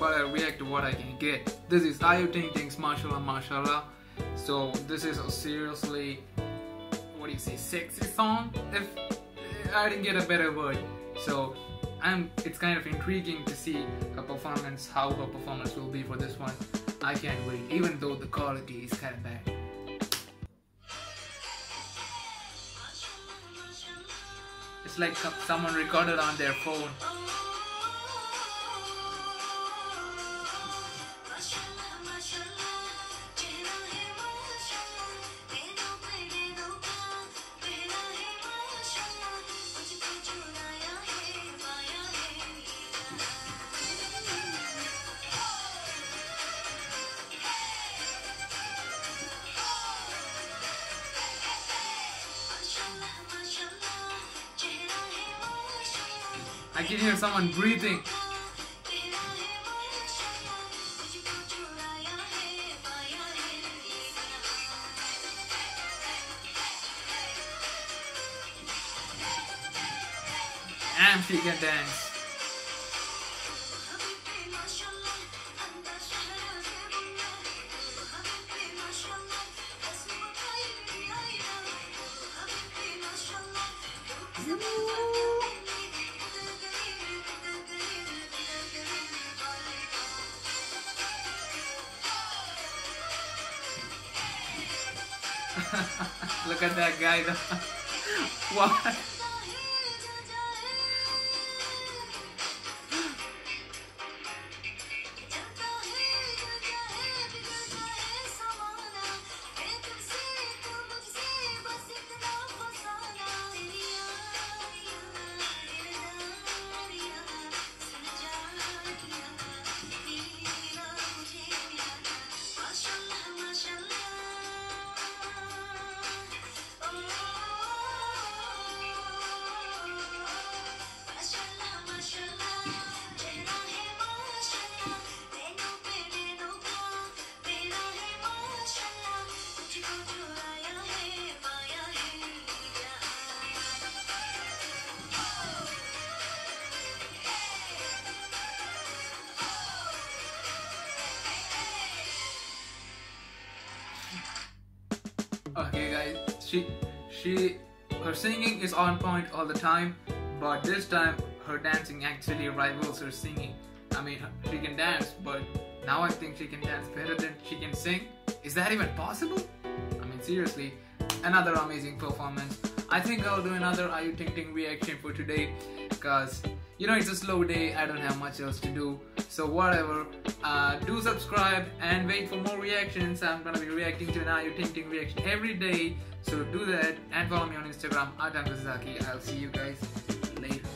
what I can get. This is Ayu Ting Ting's Mashallah Mashallah. So this is a seriously, what do you say, sexy song? If I didn't get a better word. So I'm. It's kind of intriguing to see her performance, how her performance will be for this one. I can't wait, even though the quality is kind of bad. It's like someone recorded on their phone. I can hear someone breathing. And she can dance. Look at that guy though. what? She she her singing is on point all the time, but this time her dancing actually rivals her singing. I mean, she can dance, but now I think she can dance better than she can sing. Is that even possible? I mean, seriously, another amazing performance. I think I'll do another Ayu Ting Ting reaction for today, cause you know it's a slow day. I don't have much else to do, so whatever. Uh, do subscribe and wait for more reactions. I'm gonna be reacting to an Ayu Ting reaction every day, so do that and follow me on Instagram at I'll see you guys later.